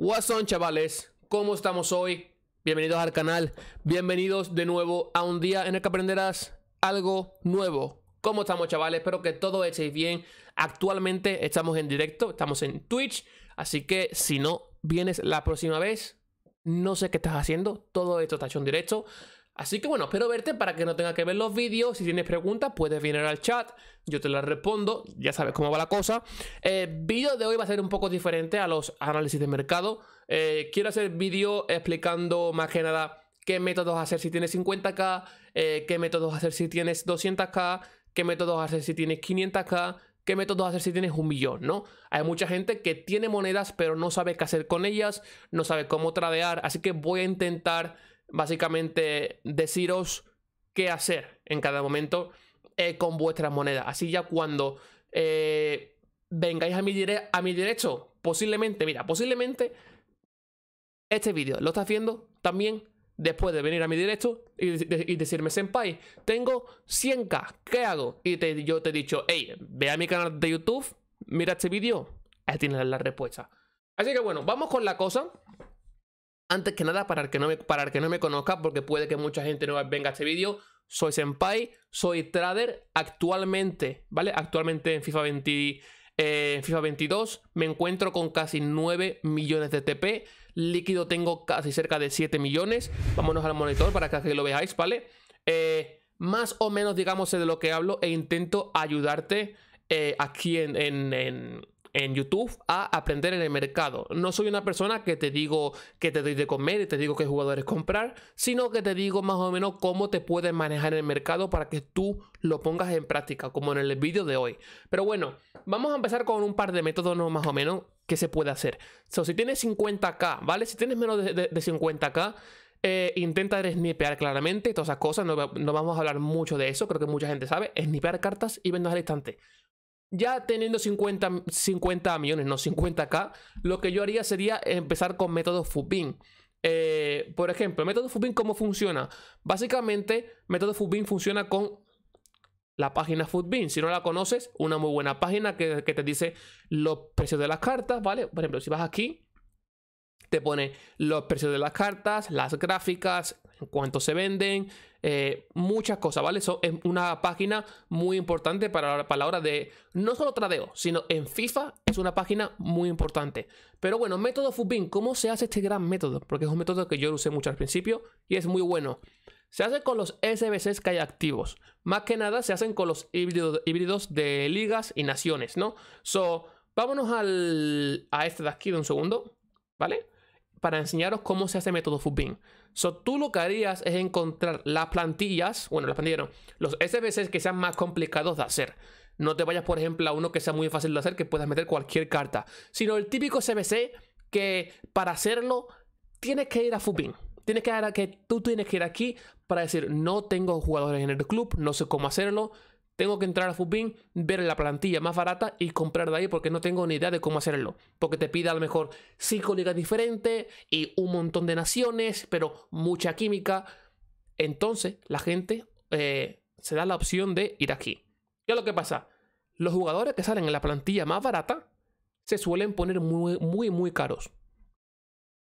What's on chavales, ¿cómo estamos hoy? Bienvenidos al canal, bienvenidos de nuevo a un día en el que aprenderás algo nuevo. ¿Cómo estamos chavales? Espero que todo estéis bien. Actualmente estamos en directo, estamos en Twitch, así que si no vienes la próxima vez, no sé qué estás haciendo, todo esto está hecho en directo. Así que bueno, espero verte para que no tenga que ver los vídeos. Si tienes preguntas, puedes venir al chat. Yo te las respondo. Ya sabes cómo va la cosa. El eh, vídeo de hoy va a ser un poco diferente a los análisis de mercado. Eh, quiero hacer vídeo explicando más que nada qué métodos hacer si tienes 50k, eh, qué métodos hacer si tienes 200k, qué métodos hacer si tienes 500k, qué métodos hacer si tienes un millón, ¿no? Hay mucha gente que tiene monedas pero no sabe qué hacer con ellas, no sabe cómo tradear, así que voy a intentar básicamente deciros qué hacer en cada momento eh, con vuestras monedas. Así ya cuando eh, vengáis a mi, derecho, posiblemente, mira, posiblemente este vídeo lo estás viendo también después de venir a mi directo y, decirme, Senpai, tengo 100k, ¿qué hago? Y yo te he dicho, hey, ve a mi canal de YouTube, mira este vídeo, ahí tienes la respuesta. Así que bueno, vamos con la cosa. Antes que nada, para el que no me, para que no me conozca, porque puede que mucha gente no venga a este vídeo, soy Senpai, soy trader actualmente, ¿vale? Actualmente en FIFA, 20, eh, FIFA 22 me encuentro con casi 9 millones de TP, líquido tengo casi cerca de 7 millones, vámonos al monitor para que lo veáis, ¿vale? Eh, más o menos, digamos, de lo que hablo e intento ayudarte eh, aquí en en YouTube a aprender en el mercado. No soy una persona que te digo que te doy de comer y te digo qué jugadores comprar, sino que te digo más o menos cómo te puedes manejar en el mercado para que tú lo pongas en práctica, como en el vídeo de hoy. Pero bueno, vamos a empezar con un par de métodos más o menos que se puede hacer. So, si tienes 50k, ¿vale? Si tienes menos de, 50k, eh, intenta snipear claramente, todas esas cosas, no, no, vamos a hablar mucho de eso, creo que mucha gente sabe, snipear cartas y venderlas al instante. Ya teniendo 50, 50 millones, no 50k, lo que yo haría sería empezar con método Fubin. Eh, por ejemplo, método Fubin, ¿cómo funciona? Básicamente, método Fubin funciona con la página Foodbean. Si no la conoces, una muy buena página que, que, te dice los precios de las cartas, ¿vale? Por ejemplo, si vas aquí, te pone los precios de las cartas, las gráficas, cuánto se venden, eh, muchas cosas, ¿vale? Eso es una página muy importante para, para, la hora de no solo tradeo, sino en FIFA es una página muy importante. Pero bueno, método Fubin, ¿cómo se hace este gran método? Porque es un método que yo usé mucho al principio y es muy bueno. Se hace con los SBCs que hay activos. Más que nada se hacen con los híbridos, híbridos de ligas y naciones, ¿no? So, vámonos al, a este de aquí de un segundo, ¿vale? Para enseñaros cómo se hace método Fubin. So, tú lo que harías es encontrar las plantillas, bueno, las plantillas los SBCs que sean más complicados de hacer. No te vayas, por ejemplo, a uno que sea muy fácil de hacer, que puedas meter cualquier carta, sino el típico SBC que para hacerlo tienes que ir a Fubin. Tienes que ir a que tú tienes que ir aquí para decir, no tengo jugadores en el club, no sé cómo hacerlo, tengo que entrar a Fubin, ver la plantilla más barata y comprar de ahí porque no tengo ni idea de cómo hacerlo. Porque te pide a lo mejor cinco ligas diferentes y un montón de naciones, pero mucha química. Entonces la gente eh, se da la opción de ir aquí. ¿Qué es lo que pasa? Los jugadores que salen en la plantilla más barata se suelen poner muy, muy, muy caros.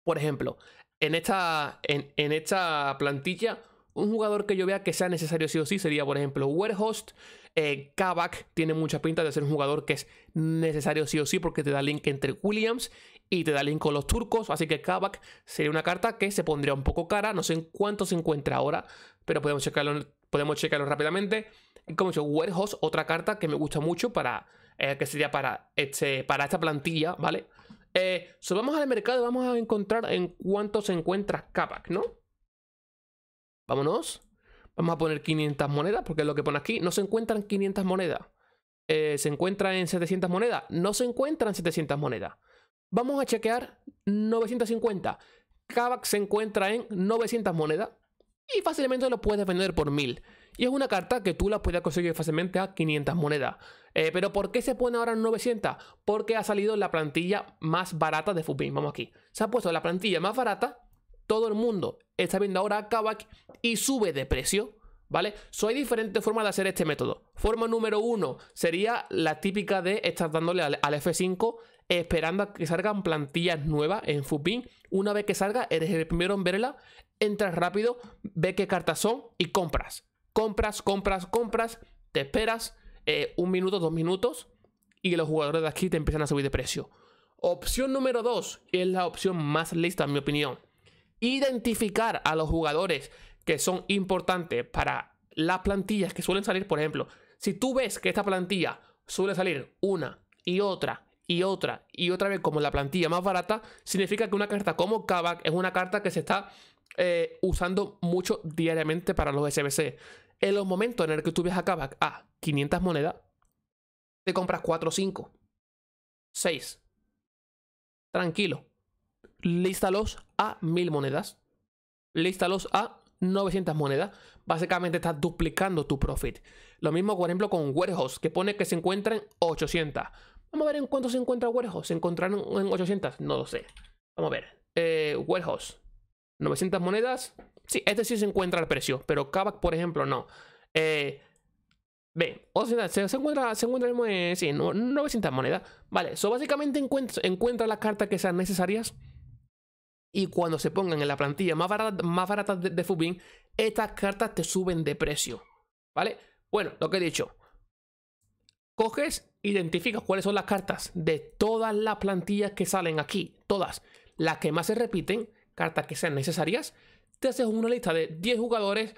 Por ejemplo, en esta, en, en esta plantilla un jugador que yo vea que sea necesario sí o sí sería, por ejemplo, Werhost. Eh, Kabak tiene mucha pinta de ser un jugador que es necesario sí o sí porque te da link entre Williams y te da link con los turcos. Así que Kabak sería una carta que se pondría un poco cara. No sé en cuánto se encuentra ahora, pero podemos checarlo, podemos checarlo rápidamente. Como he Werhost, otra carta que me gusta mucho para. Eh, que sería para, este, para esta plantilla, ¿vale? Eh, vamos al mercado y vamos a encontrar en cuánto se encuentra Kabak, ¿no? Vámonos. Vamos a poner 500 monedas, porque es lo que pone aquí. No se encuentran 500 monedas. Eh, ¿Se encuentra en 700 monedas? No se encuentran 700 monedas. Vamos a chequear 950. Kavak se encuentra en 900 monedas. Y fácilmente lo puedes vender por 1000. Y es una carta que tú la puedes conseguir fácilmente a 500 monedas. Eh, pero ¿por qué se pone ahora en 900? Porque ha salido la plantilla más barata de Fubin. Vamos aquí. Se ha puesto la plantilla más barata todo el mundo está viendo ahora a Kavak y sube de precio. ¿Vale? So, hay diferentes formas de hacer este método. Forma número uno sería la típica de estar dándole al, F5 esperando a que salgan plantillas nuevas en Fupin. Una vez que salga, eres el primero en verla, entras rápido, ve qué cartas son y compras. Compras, compras, compras, te esperas eh, un minuto, dos minutos y los jugadores de aquí te empiezan a subir de precio. Opción número dos es la opción más lista, en mi opinión. Identificar a los jugadores que son importantes para las plantillas que suelen salir, por ejemplo, si tú ves que esta plantilla suele salir una y otra y otra y otra vez como la plantilla más barata, significa que una carta como Kavak es una carta que se está eh, usando mucho diariamente para los SBC. En los momentos en el que tú ves a Kavak a 500 monedas, te compras 4 o 5, 6. Tranquilo. Lístalos a 1000 monedas. Lístalos a 900 monedas. Básicamente estás duplicando tu profit. Lo mismo, por ejemplo, con Warehouse, que pone que se encuentra en 800. Vamos a ver en cuánto se encuentra Warehouse. ¿Se encontraron en 800? No lo sé. Vamos a ver. Eh, Warehouse. 900 monedas. Sí, este sí se encuentra al precio, pero Kavak, por ejemplo, no. Eh, Ve, o sea, se, encuentra, se encuentra en sí, 900 monedas. Vale, eso básicamente encuentra las cartas que sean necesarias. Y cuando se pongan en la plantilla más barata, de, de Fubin, estas cartas te suben de precio. ¿Vale? Bueno, lo que he dicho. Coges, identificas cuáles son las cartas de todas las plantillas que salen aquí. Todas. Las que más se repiten, cartas que sean necesarias. Te haces una lista de 10 jugadores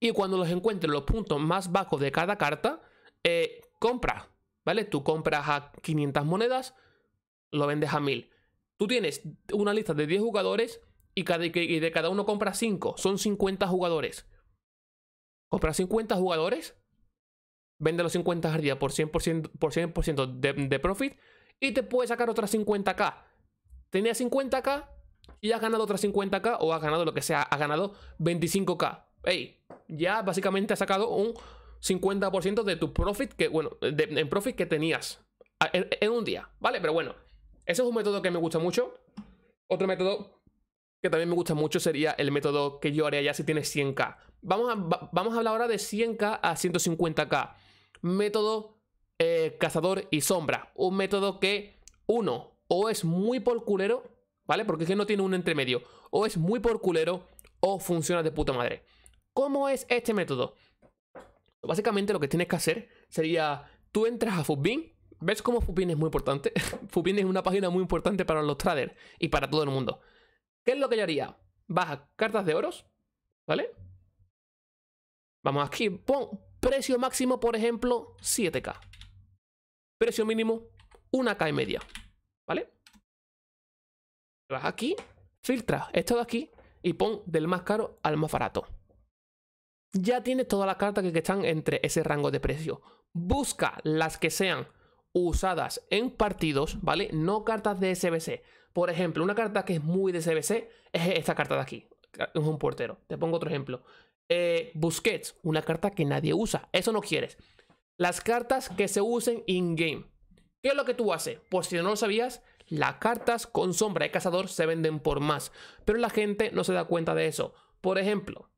y cuando los encuentres los puntos más bajos de cada carta, eh, compra, ¿vale? Tú compras a 500 monedas, lo vendes a 1000. Tú tienes una lista de 10 jugadores y, cada, y de cada uno compras 5. Son 50 jugadores. Compras 50 jugadores, vende los 50 al día por 100%, por 100 de, de profit y te puedes sacar otras 50k. Tenías 50k y has ganado otras 50k o has ganado lo que sea, has ganado 25k. Hey, ya básicamente has sacado un 50% de tu profit, que, bueno, en profit que tenías en, un día, ¿vale? Pero bueno, ese es un método que me gusta mucho. Otro método que también me gusta mucho sería el método que yo haría ya si tienes 100k. Vamos a, vamos a hablar ahora de 100k a 150k. Método eh, cazador y sombra. Un método que, uno, o es muy por culero, ¿vale? Porque es que no tiene un entremedio. O es muy por culero o funciona de puta madre. ¿Cómo es este método? Básicamente lo que tienes que hacer sería, tú entras a Fubin, ves cómo Fubin es muy importante. Fubin es una página muy importante para los traders y para todo el mundo. ¿Qué es lo que yo haría? Baja cartas de oros, ¿vale? Vamos aquí, pon precio máximo, por ejemplo, 7K. Precio mínimo, 1K y media, ¿vale? Vas aquí, filtra esto de aquí y pon del más caro al más barato ya tienes todas las cartas que están entre ese rango de precio. Busca las que sean usadas en partidos, ¿vale? No cartas de SBC. Por ejemplo, una carta que es muy de SBC es esta carta de aquí. Es un portero. Te pongo otro ejemplo. Eh, Busquets, una carta que nadie usa. Eso no quieres. Las cartas que se usen in-game. ¿Qué es lo que tú haces? Por si no lo sabías, las cartas con sombra de cazador se venden por más. Pero la gente no se da cuenta de eso. Por ejemplo,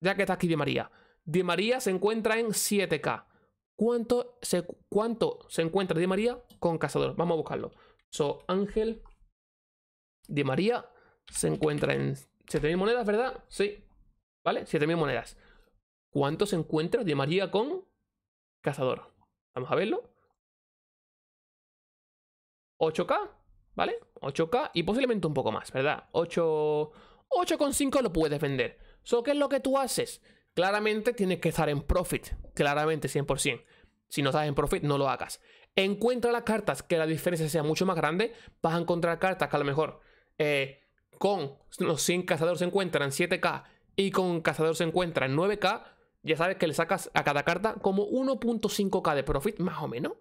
ya que está aquí Di María. Di María se encuentra en 7K. ¿Cuánto se, ¿Cuánto se encuentra Di María con Cazador? Vamos a buscarlo. So, Ángel Di María se encuentra en 7000 monedas, ¿verdad? Sí. ¿Vale? 7000 monedas. ¿Cuánto se encuentra Di María con Cazador? Vamos a verlo. 8K, ¿vale? 8K y posiblemente un poco más, ¿verdad? 8... 8,5 lo puedes vender. So, ¿Qué es lo que tú haces? Claramente tienes que estar en profit, claramente 100%. Si no estás en profit, no lo hagas. Encuentra las cartas que la diferencia sea mucho más grande. Vas a encontrar cartas que a lo mejor eh, con los 100 cazadores se encuentran 7K y con cazador se encuentran 9K. Ya sabes que le sacas a cada carta como 1.5K de profit, más o menos.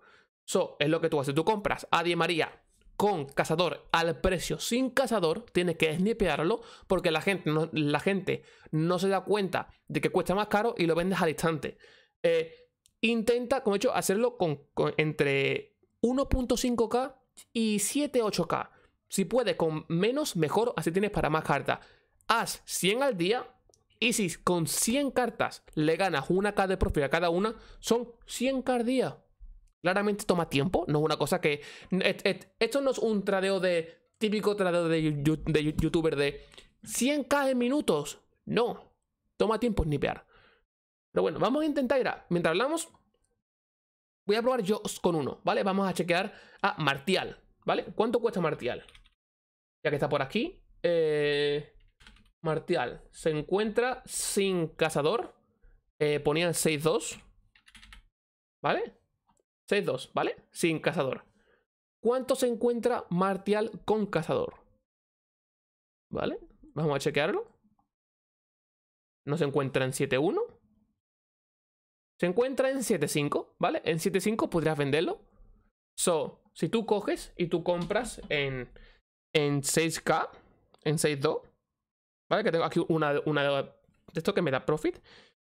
So, es lo que tú haces. Tú compras a Di María con cazador al precio sin cazador, tienes que snipearlo porque la gente no, la gente no se da cuenta de que cuesta más caro y lo vendes al instante. Eh, intenta, como he dicho, hacerlo con, entre 1.5K y 7-8K. Si puedes con menos, mejor, así tienes para más cartas. Haz 100 al día y si con 100 cartas le ganas una K de profit a cada una, son 100K al día. Claramente toma tiempo, no es una cosa que... Esto no es un tradeo de... Típico tradeo de, youtuber de 100k en minutos. No, toma tiempo snipear. Pero bueno, vamos a intentar ir a... Mientras hablamos, voy a probar yo con uno, ¿vale? Vamos a chequear a Martial, ¿vale? ¿Cuánto cuesta Martial? Ya que está por aquí. Eh, Martial se encuentra sin cazador. Eh, ponían 6-2. ¿Vale? 6-2, ¿vale? Sin cazador. ¿Cuánto se encuentra Martial con cazador? ¿Vale? Vamos a chequearlo. No se encuentra en 7-1. Se encuentra en 7.5, ¿vale? En 7.5 podrías venderlo. So, si tú coges y tú compras en, en 6K, en 6.2, ¿vale? Que tengo aquí una, una de esto que me da profit,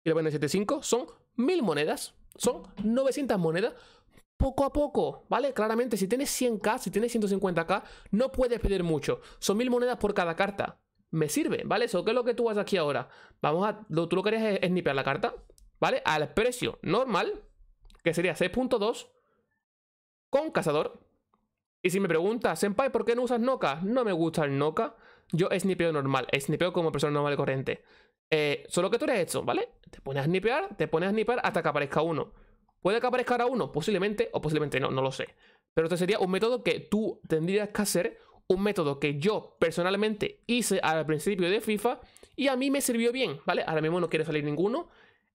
y lo vendo en 7.5, son 1000 monedas, son 900 monedas, poco a poco, ¿vale? Claramente, si tienes 100k, si tienes 150k, no puedes pedir mucho. Son 1000 monedas por cada carta. Me sirve, ¿vale? Eso, ¿qué es lo que tú haces aquí ahora? Vamos a... Tú lo querías snipear la carta. ¿vale? Al precio normal, que sería 6.2, con cazador. Y si me preguntas, Senpai, ¿por qué no usas Noka? No me gusta el Noka. Yo snipeo normal, snipeo como persona normal y corriente. Eh, solo que tú eres hecho, ¿vale? Te pones a snipear, te pones a snipear hasta que aparezca uno. ¿Puede que aparezca ahora uno? Posiblemente, o posiblemente no, no lo sé. Pero este sería un método que tú tendrías que hacer, un método que yo personalmente hice al principio de FIFA y a mí me sirvió bien, ¿vale? Ahora mismo no quiere salir ninguno,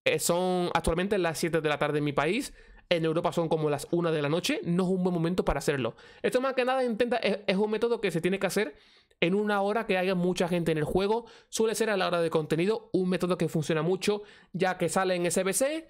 eh, son actualmente las 7 de la tarde en mi país. En Europa son como las 1 de la noche. No es un buen momento para hacerlo. Esto más que nada intenta, es, un método que se tiene que hacer en una hora que haya mucha gente en el juego. Suele ser a la hora de contenido un método que funciona mucho, ya que sale en SBC.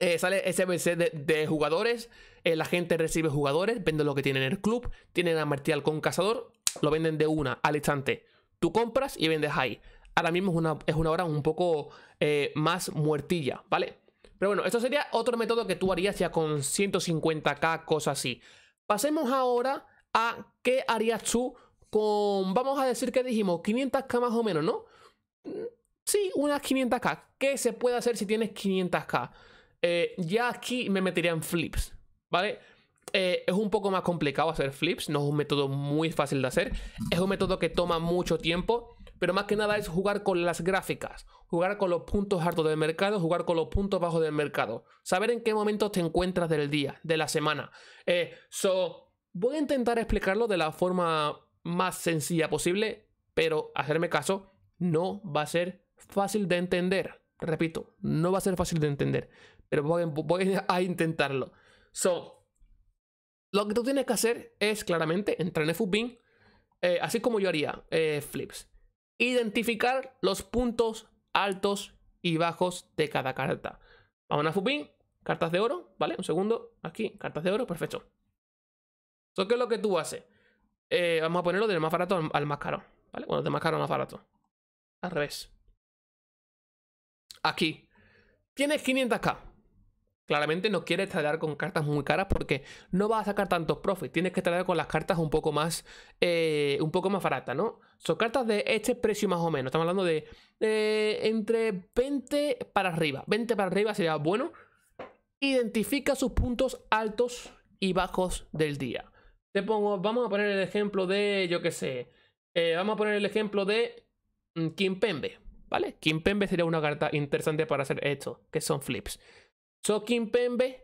Eh, sale SBC de, jugadores, eh, la gente recibe jugadores, vende lo que tiene en el club, tienen a Martial con cazador, lo venden de una al instante. Tú compras y vendes ahí ahora mismo es una, es una hora un poco eh, más muertilla, ¿vale? Pero bueno, esto sería otro método que tú harías ya con 150k, cosas así. Pasemos ahora a qué harías tú con, vamos a decir que dijimos, 500k más o menos, ¿no? Mm, sí, unas 500k. ¿Qué se puede hacer si tienes 500k? Eh, ya aquí me metería en flips, ¿vale? Eh, es un poco más complicado hacer flips, no es un método muy fácil de hacer. Es un método que toma mucho tiempo pero más que nada es jugar con las gráficas, jugar con los puntos altos del mercado, jugar con los puntos bajos del mercado, saber en qué momento te encuentras del día, de la semana. Eh, so, voy a intentar explicarlo de la forma más sencilla posible, pero hacerme caso, no va a ser fácil de entender. Repito, no va a ser fácil de entender, pero voy, a intentarlo. So, lo que tú tienes que hacer es claramente entrar en FUBIN, eh, así como yo haría eh, flips identificar los puntos altos y bajos de cada carta. Vamos a Fupin, cartas de oro, ¿vale? Un segundo, aquí, cartas de oro, perfecto. ¿Qué es lo que tú haces? Eh, vamos a ponerlo del más barato al más caro, ¿vale? Bueno, del más caro al más barato. Al revés. Aquí. Tienes 500k claramente no quieres tradear con cartas muy caras porque no vas a sacar tantos profits. Tienes que tradear con las cartas un poco más, eh, un poco más baratas, ¿no? Son cartas de este precio más o menos. Estamos hablando de entre 20 para arriba. 20 para arriba sería bueno. Identifica sus puntos altos y bajos del día. Te pongo, vamos a poner el ejemplo de, yo qué sé, eh, vamos a poner el ejemplo de mm, Kimpembe, ¿vale? Kimpembe sería una carta interesante para hacer esto, que son flips. Choking Pembe,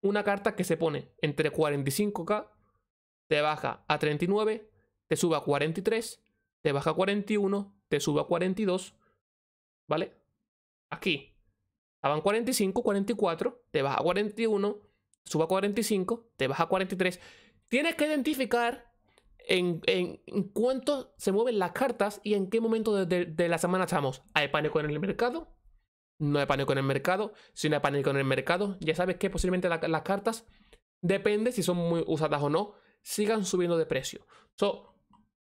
una carta que se pone entre 45k, te baja a 39, te sube a 43, te baja a 41, te sube a 42, ¿vale? Aquí estaban 45, 44, te baja a 41, sube a 45, te baja a 43. Tienes que identificar en, cuánto se mueven las cartas y en qué momento de, de la semana estamos. ¿Hay pánico en el mercado? No hay pánico en el mercado. Si no hay pánico en el mercado, ya sabes que posiblemente las cartas, depende si son muy usadas o no, sigan subiendo de precio. So,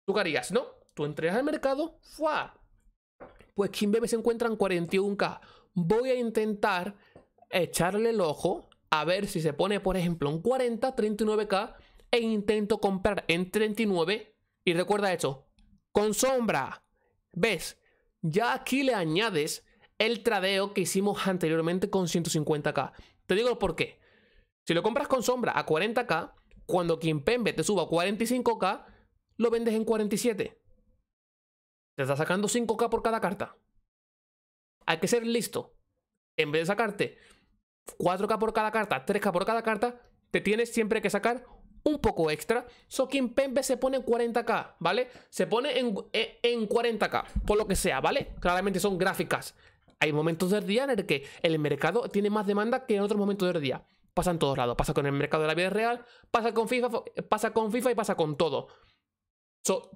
¿tú harías? ¿No? Tú entregas al mercado, ¡fua! Pues Kimbebe se encuentra en 41k. Voy a intentar echarle el ojo a ver si se pone, por ejemplo, en 40, 39k e intento comprar en 39 y recuerda esto, con sombra. ¿Ves? Ya aquí le añades el tradeo que hicimos anteriormente con 150k. Te digo por qué. Si lo compras con sombra a 40k, cuando Kimpembe te suba a 45k, lo vendes en 47. Te está sacando 5k por cada carta. Hay que ser listo. En vez de sacarte 4k por cada carta, 3k por cada carta, te tienes siempre que sacar un poco extra. So Kimpembe se pone en 40k, ¿vale? Se pone en, en 40k, por lo que sea, ¿vale? Claramente son gráficas. Hay momentos del día en el que el mercado tiene más demanda que en otros momentos del día. Pasa en todos lados. Pasa con el mercado de la vida real, pasa con FIFA, pasa con FIFA y pasa con todo.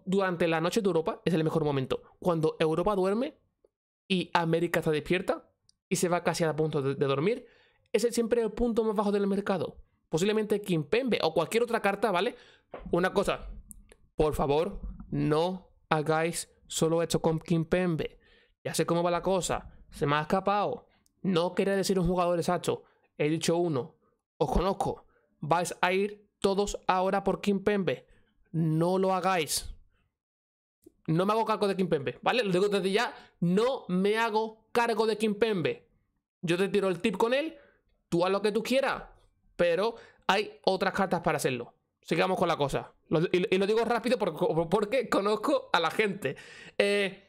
Durante la noche de Europa es el mejor momento. Cuando Europa duerme y América está despierta y se va casi a punto de, dormir, es siempre el punto más bajo del mercado. Posiblemente Kimpembe o cualquier otra carta, ¿vale? Una cosa, por favor, no hagáis solo esto con Kimpembe. Ya sé cómo va la cosa. Se me ha escapado. No quería decir un jugador exacto. He dicho uno os conozco, vais a ir todos ahora por Kimpembe. No lo hagáis. No me hago cargo de Kimpembe, ¿vale? Lo digo desde ya, no me hago cargo de Kimpembe. Yo te tiro el tip con él, tú haz lo que tú quieras, pero hay otras cartas para hacerlo. Sigamos con la cosa. y, lo digo rápido porque, porque, conozco a la gente. Eh,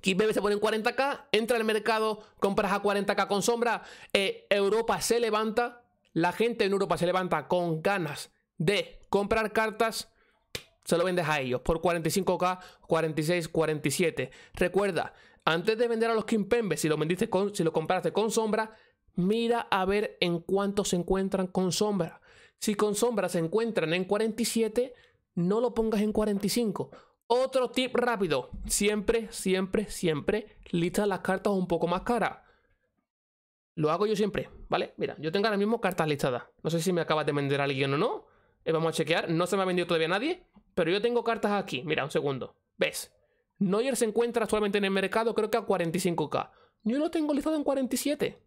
Kimpembe se pone en 40k, entra al mercado, compras a 40k con sombra, eh, Europa se levanta, la gente en Europa se levanta con ganas de comprar cartas, se lo vendes a ellos por 45k, 46, 47. Recuerda, antes de vender a los Kimpembe, si lo vendiste con, si lo compraste con sombra, mira a ver en cuánto se encuentran con sombra. Si con sombra se encuentran en 47, no lo pongas en 45. Otro tip rápido, siempre, siempre, siempre lista las cartas un poco más caras. Lo hago yo siempre, ¿vale? Mira, yo tengo ahora mismo cartas listadas. No sé si me acabas de vender alguien o no. Eh, vamos a chequear. No se me ha vendido todavía nadie. Pero yo tengo cartas aquí. Mira, un segundo. ¿Ves? Neuer se encuentra actualmente en el mercado, creo que a 45k. Yo lo tengo listado en 47.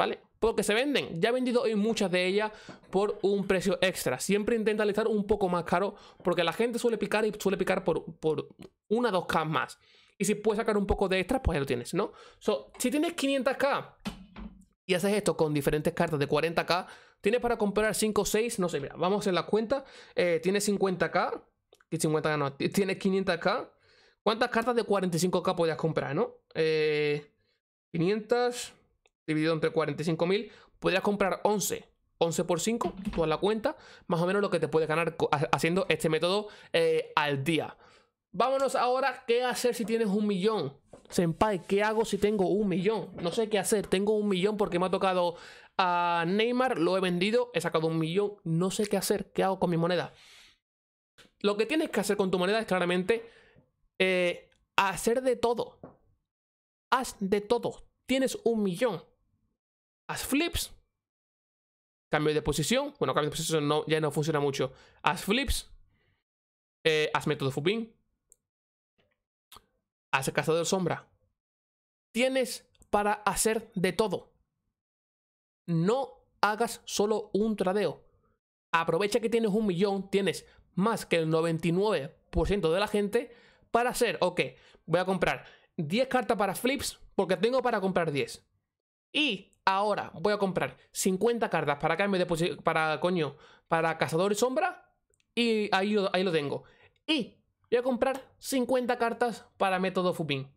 ¿Vale? Porque se venden. Ya he vendido hoy muchas de ellas por un precio extra. Siempre intenta listar un poco más caro. Porque la gente suele picar y suele picar por, una 2k más. Y si puedes sacar un poco de extra, pues ya lo tienes, ¿no? Si tienes 500k y haces esto con diferentes cartas de 40k, tienes para comprar 5 o 6, no sé, mira, vamos hacer la cuenta, eh, tienes 50k, y 50k no, tienes 500k, ¿cuántas cartas de 45k podías comprar, no? 500 eh, dividido entre 45.000, podrías comprar 11. 11 por 5, toda la cuenta, más o menos lo que te puedes ganar haciendo este método eh, al día. Vámonos ahora, ¿qué hacer si tienes un millón? Senpai, ¿qué hago si tengo un millón? No sé qué hacer. Tengo un millón porque me ha tocado a Neymar, lo he vendido, he sacado un millón. No sé qué hacer. ¿Qué hago con mi moneda? Lo que tienes que hacer con tu moneda es claramente eh, hacer de todo. Haz de todo. Tienes un millón. Haz flips. Cambio de posición. Bueno, cambio de posición no, ya no funciona mucho. Haz flips. Eh, haz método Fubin hace cazador sombra. Tienes para hacer de todo. No hagas solo un tradeo. Aprovecha que tienes un millón, tienes más que el 99% de la gente para hacer, ok, voy a comprar 10 cartas para flips porque tengo para comprar 10. Y ahora voy a comprar 50 cartas para cambio de para coño, para cazador y sombra y ahí, ahí lo tengo. Y voy a comprar 50 cartas para método Fupin.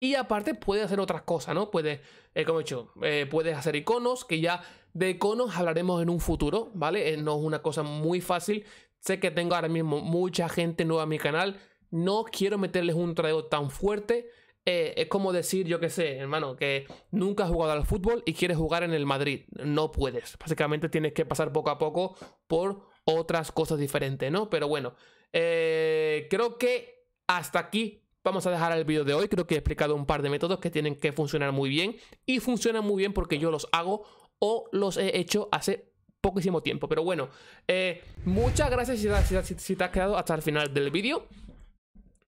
Y aparte puedes hacer otras cosas, ¿no? Puedes, eh, como he dicho, eh, puedes hacer iconos, que ya de iconos hablaremos en un futuro, ¿vale? Eh, no es una cosa muy fácil. Sé que tengo ahora mismo mucha gente nueva en mi canal. No quiero meterles un traigo tan fuerte. Es como decir, yo qué sé, hermano, que nunca has jugado al fútbol y quieres jugar en el Madrid. No puedes. Básicamente tienes que pasar poco a poco por otras cosas diferentes, ¿no? Pero bueno, eh, creo que hasta aquí vamos a dejar el vídeo de hoy. Creo que he explicado un par de métodos que tienen que funcionar muy bien. Y funcionan muy bien porque yo los hago o los he hecho hace poquísimo tiempo. Pero bueno, eh, muchas gracias si, te has quedado hasta el final del vídeo.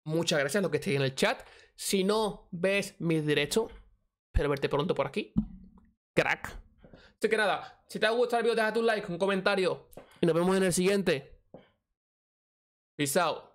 Muchas gracias a los que estéis en el chat. Si no ves mis directos, espero verte pronto por aquí. Crack. Así que nada, si te ha gustado el vídeo, deja tu like, un comentario. Y nos vemos en el siguiente. Peace out.